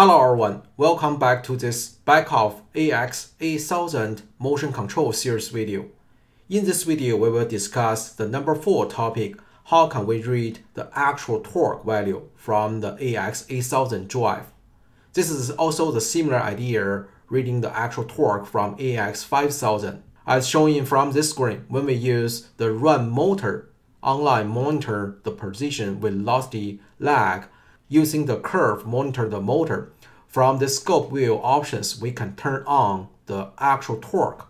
Hello everyone, welcome back to this Beckhoff AX A1000 motion control series video. In this video, we will discuss the number 4 topic, how can we read the actual torque value from the AX8000 drive. This is also the similar idea reading the actual torque from AX 5000. As shown in from this screen, when we use the run motor online monitor the position with velocity lag using the curve monitor the motor. From the scope view options, we can turn on the actual torque.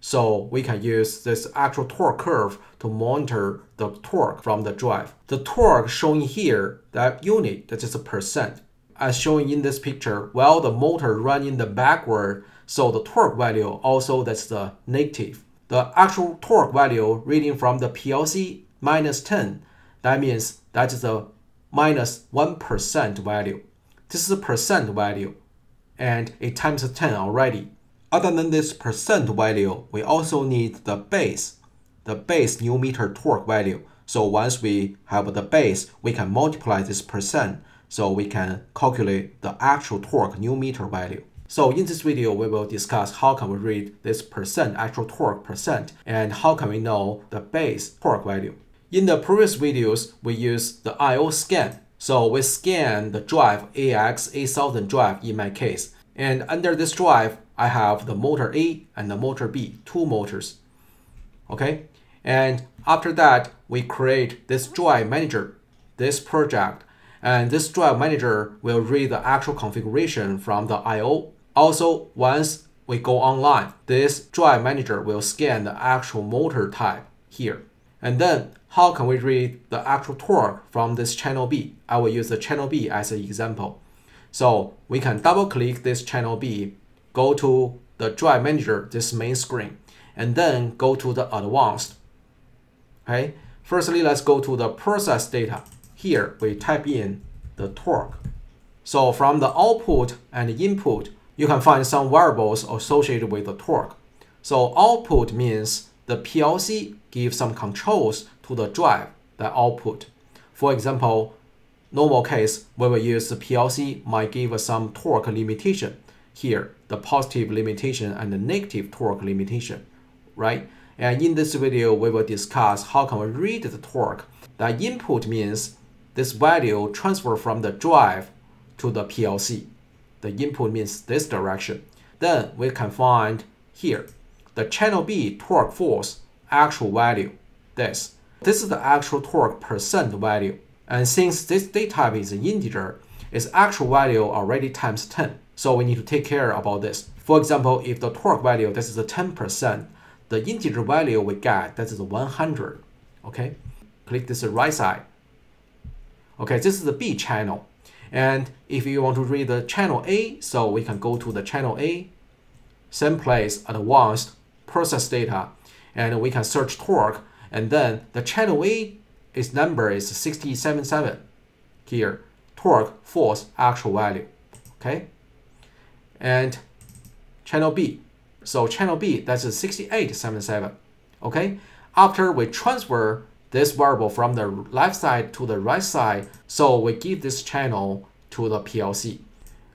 So we can use this actual torque curve to monitor the torque from the drive. The torque shown here, that unit, that is a percent. As shown in this picture, while the motor running the backward, so the torque value also that's the negative. The actual torque value reading from the PLC minus 10, that means that is a minus 1 value. This is a percent value and it times 10 already. Other than this percent value, we also need the base, the base Newton meter torque value. So once we have the base, we can multiply this percent so we can calculate the actual torque Newton meter value. So in this video, we will discuss how can we read this percent actual torque percent and how can we know the base torque value. In the previous videos, we used the I.O. scan. So we scan the drive AX8000 drive in my case. And under this drive, I have the motor A and the motor B, two motors. Okay. And after that, we create this drive manager, this project. And this drive manager will read the actual configuration from the I.O. Also, once we go online, this drive manager will scan the actual motor type here. And then how can we read the actual torque from this channel B? I will use the channel B as an example. So we can double click this channel B, go to the drive manager, this main screen, and then go to the advanced. Okay, firstly, let's go to the process data. Here we type in the torque. So from the output and input, you can find some variables associated with the torque. So output means the PLC gives some controls to the drive that output. For example, normal case where we use the PLC might give us some torque limitation. Here, the positive limitation and the negative torque limitation, right? And in this video, we will discuss how can we read the torque. The input means this value transfer from the drive to the PLC. The input means this direction. Then we can find here the channel B torque force actual value, this. This is the actual torque percent value. And since this data type is an integer, its actual value already times 10. So we need to take care about this. For example, if the torque value, this is a 10%, the integer value we get, that is 100. Okay, click this right side. Okay, this is the B channel. And if you want to read the channel A, so we can go to the channel A, same place, advanced, process data, and we can search torque, and then the channel A its number is 677 here, torque force actual value, okay? And channel B, so channel B, that's 6877, okay? After we transfer this variable from the left side to the right side, so we give this channel to the PLC.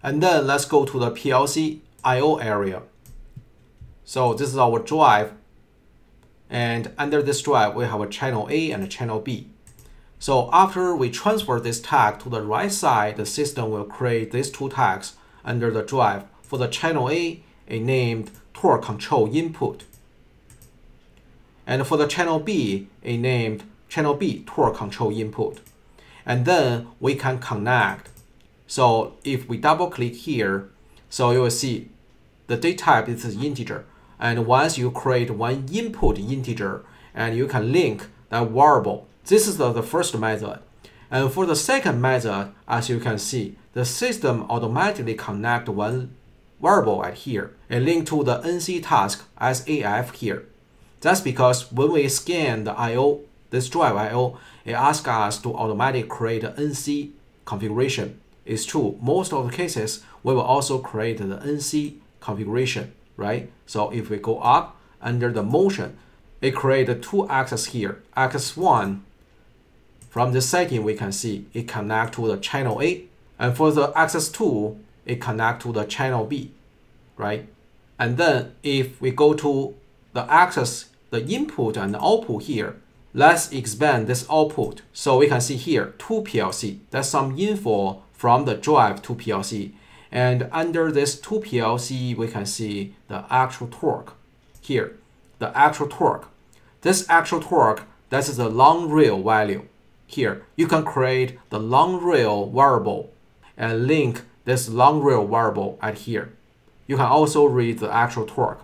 And then let's go to the PLC I.O. area. So this is our drive and under this drive, we have a channel A and a channel B. So after we transfer this tag to the right side, the system will create these two tags under the drive. For the channel A, a named torque control input. And for the channel B, a named channel B torque control input. And then we can connect. So if we double click here, so you will see the data type is integer. And once you create one input integer, and you can link that variable. This is the, the first method. And for the second method, as you can see, the system automatically connect one variable at here and link to the NC task SAF here. That's because when we scan the I.O., this drive I.O., it asks us to automatically create the NC configuration. It's true, most of the cases, we will also create the NC configuration right? So if we go up under the motion, it created two axes here. Axis 1, from the setting we can see it connect to the channel A. And for the axis 2, it connect to the channel B, right? And then if we go to the access, the input and the output here, let's expand this output. So we can see here, two PLC. That's some info from the drive to PLC. And under this two PLC, we can see the actual torque here, the actual torque. This actual torque, this is the long real value. Here, you can create the long real variable and link this long real variable at here. You can also read the actual torque.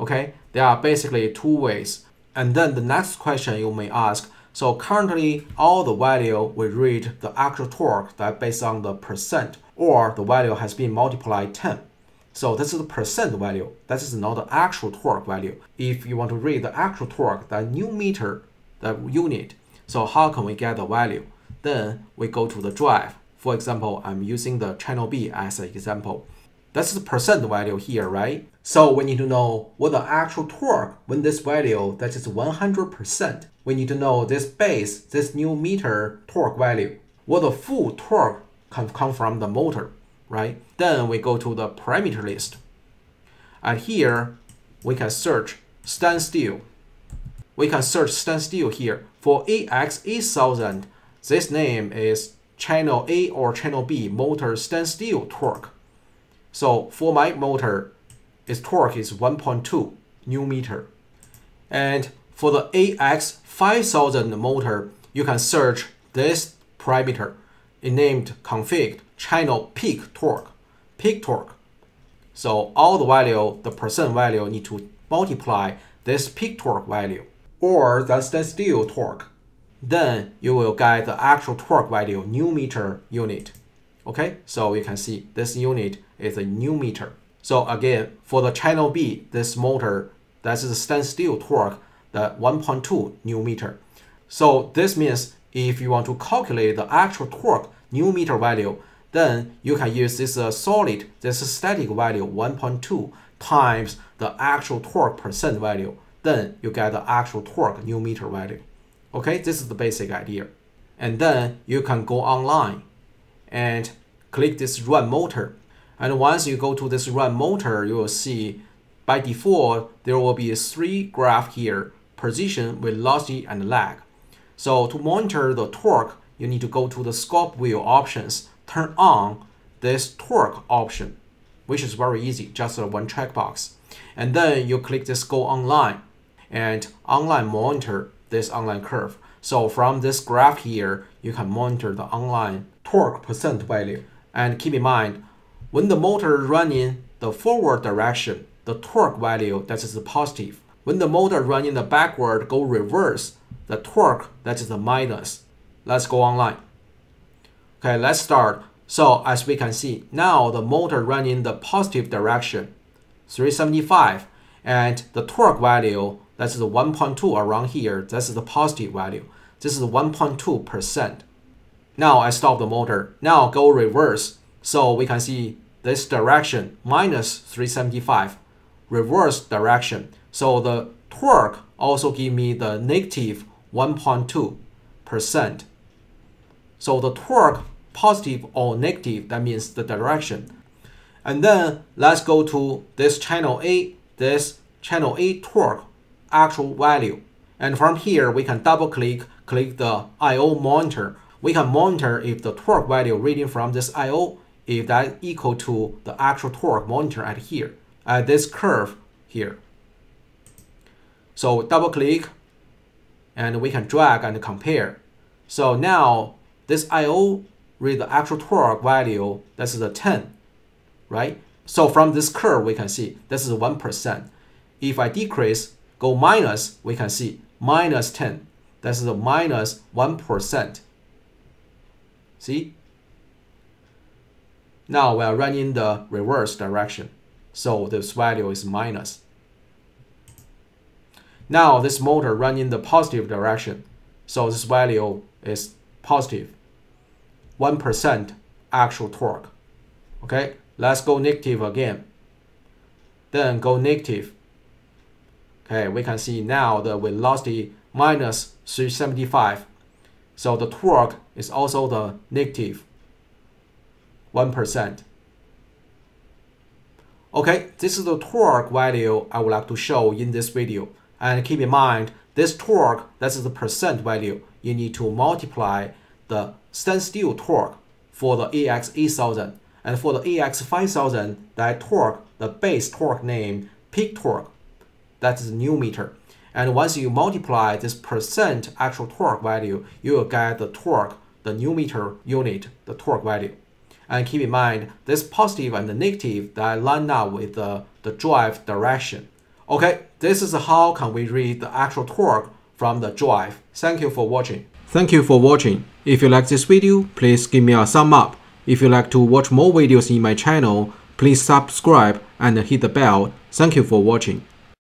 Okay, there are basically two ways. And then the next question you may ask, so currently all the value we read the actual torque that based on the percent or the value has been multiplied 10. So this is the percent value. This is not the actual torque value. If you want to read the actual torque, the Newton meter, the unit. So how can we get the value? Then we go to the drive. For example, I'm using the channel B as an example. That's the percent value here, right? So we need to know what the actual torque when this value that is 100%. We need to know this base, this Newton meter torque value. What the full torque can come from the motor, right? Then we go to the parameter list. And here we can search standstill. We can search standstill here. For AX8000, this name is channel A or channel B motor standstill torque. So for my motor, its torque is 1.2 Newton meter. And for the AX5000 motor, you can search this parameter. It named config channel peak torque, peak torque. So all the value, the percent value need to multiply this peak torque value or the standstill torque. Then you will get the actual torque value, Newton meter unit. Okay, so you can see this unit is a Newton meter. So again, for the channel B, this motor, that is a standstill torque, the 1.2 Newton meter. So this means if you want to calculate the actual torque Newton meter value, then you can use this uh, solid, this static value 1.2 times the actual torque percent value. Then you get the actual torque Newton meter value. Okay, this is the basic idea. And then you can go online and click this run motor. And once you go to this run motor, you will see by default, there will be three graph here, position, velocity, and lag. So to monitor the torque, you need to go to the scope view options, turn on this torque option, which is very easy, just one checkbox. And then you click this go online and online monitor this online curve. So from this graph here, you can monitor the online torque percent value. And keep in mind, when the motor running the forward direction, the torque value that is positive. When the motor running the backward go reverse, the torque that is the minus. Let's go online. Okay, let's start. So as we can see, now the motor running the positive direction, 375, and the torque value, that's the 1.2 around here, that's the positive value. This is 1.2%. Now I stop the motor. Now go reverse. So we can see this direction minus 375, reverse direction. So the torque also give me the negative 1.2%. So the torque positive or negative, that means the direction. And then let's go to this channel A, this channel A torque actual value. And from here, we can double click, click the I.O. monitor we can monitor if the torque value reading from this I.O. if that equal to the actual torque monitor at here, at this curve here. So double click and we can drag and compare. So now this I.O. read the actual torque value, this is a 10, right? So from this curve, we can see this is 1%. If I decrease, go minus, we can see minus 10. This is a minus 1. See? Now we are running the reverse direction. So this value is minus. Now this motor running the positive direction. So this value is positive. 1% actual torque. Okay, let's go negative again. Then go negative. Okay, we can see now the velocity minus 375 so the torque is also the negative 1. Okay, this is the torque value I would like to show in this video. And keep in mind, this torque, that's the percent value. You need to multiply the standstill torque for the AX8000. And for the AX5000, that torque, the base torque name, peak torque, that's the Newton meter. And once you multiply this percent actual torque value, you will get the torque, the Newton meter unit, the torque value. And keep in mind, this positive and the negative that line up with the, the drive direction. Okay, this is how can we read the actual torque from the drive. Thank you for watching. Thank you for watching. If you like this video, please give me a thumb up. If you like to watch more videos in my channel, please subscribe and hit the bell. Thank you for watching.